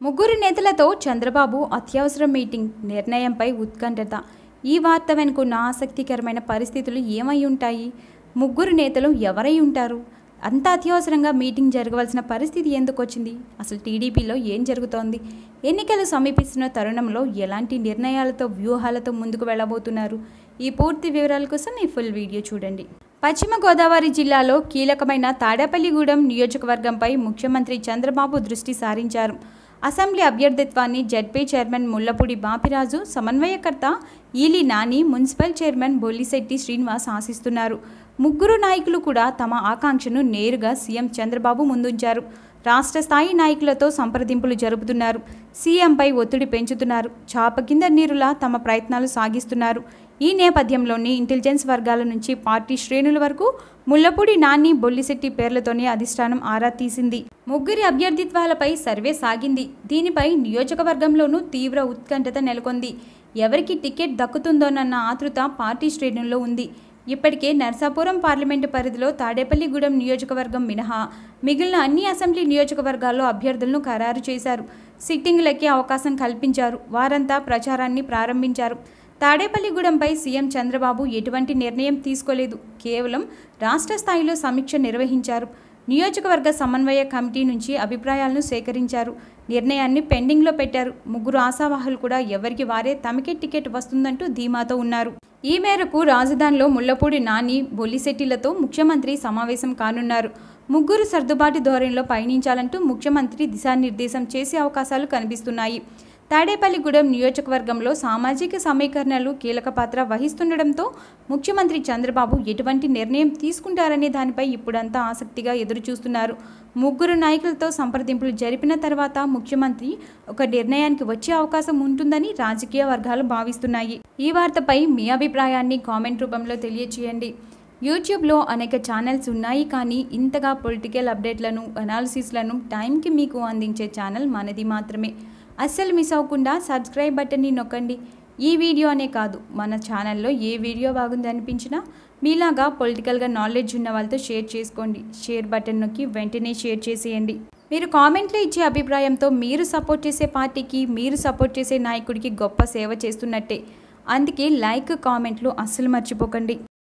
ముగ్గురు నేతలతో చంద్రబాబు అత్యవసర మీటింగ్ నిర్ణయంపై ఉత్కంఠత. ఈ వార్త వెనుకున్న ఆసక్తికరమైన పరిస్థితులు ఏమై ఉంటాయి? ముగ్గురు నేతలు ఎవరై ఉంటారు? అంత అత్యవసరంగా మీటింగ్ జరగవలసిన పరిస్థితి ఎందుకు వచ్చింది అసలు టీడీపీలో ఏం జరుగుతోంది? ఎన్నికలు సమీపిస్తున్న తరుణంలో ఎలాంటి నిర్ణయాలతో వ్యూహాలతో ముందుకు వెళ్ళబోతున్నారు? ఈ పూర్తి వివరాల కోసం ఈ ఫుల్ వీడియో చూడండి. పశ్చిమ గోదావరి జిల్లాలో కీలకమైన తాడేపల్లిగూడెం నియోజకవర్గంపై ముఖ్యమంత్రి చంద్రబాబు దృష్టి సారించారు. అసెంబ్లీ అభ్యర్థిత్వాన్ని జడ్పీ చైర్మన్ ముల్లపూడి బాపిరాజు సమన్వయకర్త ఈలి నాని మున్సిపల్ చైర్మన్ బొల్లిశెట్టి శ్రీనివాస్ ఆశిస్తున్నారు. ముగ్గురు నాయకులు కూడా తమ ఆకాంక్షను నేరుగా సీఎం చంద్రబాబు ముందుంచారు. రాష్ట్ర స్థాయి నాయకులతో సంప్రదింపులు జరుపుతున్నారు. సీఎంపై ఒత్తిడి పెంచుతున్నారు. చాప కింద నీరులా తమ ప్రయత్నాలు సాగిస్తున్నారు. ఈ నేపథ్యంలోని ఇంటెలిజెన్స్ వర్గాల నుంచి పార్టీ శ్రేణుల వరకు ముల్లపూడి నాని బొల్లిశెట్టి పేర్లతోనే అధిష్టానం ఆరా తీసింది. ముగ్గురి అభ్యర్థిత్వాలపై సర్వే సాగింది. దీనిపై నియోజకవర్గంలోనూ తీవ్ర ఉత్కంఠత నెలకొంది. ఎవరికి టికెట్ దక్కుతుందోనన్న ఆతృత పార్టీ శ్రేణుల్లో ఉంది. ఇప్పటికే నర్సాపురం పార్లమెంటు పరిధిలో తాడేపల్లిగూడెం నియోజకవర్గం మినహా. మిగిలిన అన్ని అసెంబ్లీ నియోజకవర్గాల్లో అభ్యర్థులను ఖరారు చేశారు. సిట్టింగులకే అవకాశం కల్పించారు. వారంతా ప్రచారాన్ని ప్రారంభించారు. తాడేపల్లిగూడెంపై సీఎం చంద్రబాబు ఎటువంటి నిర్ణయం తీసుకోలేదు. కేవలం రాష్ట్ర స్థాయిలో సమీక్ష నిర్వహించారు. నియోజకవర్గ సమన్వయ కమిటీ నుంచి అభిప్రాయాలను సేకరించారు. నిర్ణయాన్ని పెండింగ్లో పెట్టారు. ముగ్గురు ఆశావాహులు కూడా ఎవరికి వారే తమకే టికెట్ వస్తుందంటూ ధీమాతో ఉన్నారు. ఈ మేరకు రాజధానిలో ముల్లపూడి నాని బొల్లిశెట్టిలతో ముఖ్యమంత్రి సమావేశం కానున్నారు. ముగ్గురు సర్దుబాటు ధోరణిలో పయనించాలంటూ ముఖ్యమంత్రి దిశానిర్దేశం చేసే అవకాశాలు కనిపిస్తున్నాయి. తాడేపల్లిగూడెం నియోజకవర్గంలో సామాజిక సమీకరణలు కీలక పాత్ర వహిస్తుండటంతో ముఖ్యమంత్రి చంద్రబాబు ఎటువంటి నిర్ణయం తీసుకుంటారనే దానిపై ఇప్పుడంతా ఆసక్తిగా ఎదురుచూస్తున్నారు. ముగ్గురు నాయకులతో సంప్రదింపులు జరిపిన తర్వాత ముఖ్యమంత్రి ఒక నిర్ణయానికి వచ్చే అవకాశం ఉంటుందని రాజకీయ వర్గాలు భావిస్తున్నాయి. ఈ వార్తపై మీ అభిప్రాయాన్ని కామెంట్ రూపంలో తెలియచేయండి. యూట్యూబ్లో అనేక ఛానల్స్ ఉన్నాయి కానీ ఇంతగా పొలిటికల్ అప్డేట్లను అనాలిసిస్లను టైంకి మీకు అందించే ఛానల్ మనది మాత్రమే. అస్సలు మిస్ అవ్వకుండా సబ్స్క్రైబ్ బటన్ని నొక్కండి. ఈ వీడియో అనే కాదు మన ఛానల్లో ఏ వీడియో బాగుంది అనిపించినా మీలాగా పొలిటికల్గా నాలెడ్జ్ ఉన్న వాళ్ళతో షేర్ చేసుకోండి. షేర్ బటన్ నొక్కి వెంటనే షేర్ చేసేయండి. మీరు కామెంట్లో ఇచ్చే అభిప్రాయంతో మీరు సపోర్ట్ చేసే పార్టీకి మీరు సపోర్ట్ చేసే నాయకుడికి గొప్ప సేవ చేస్తున్నట్టే. అందుకే లైక్ కామెంట్లు అస్సలు మర్చిపోకండి.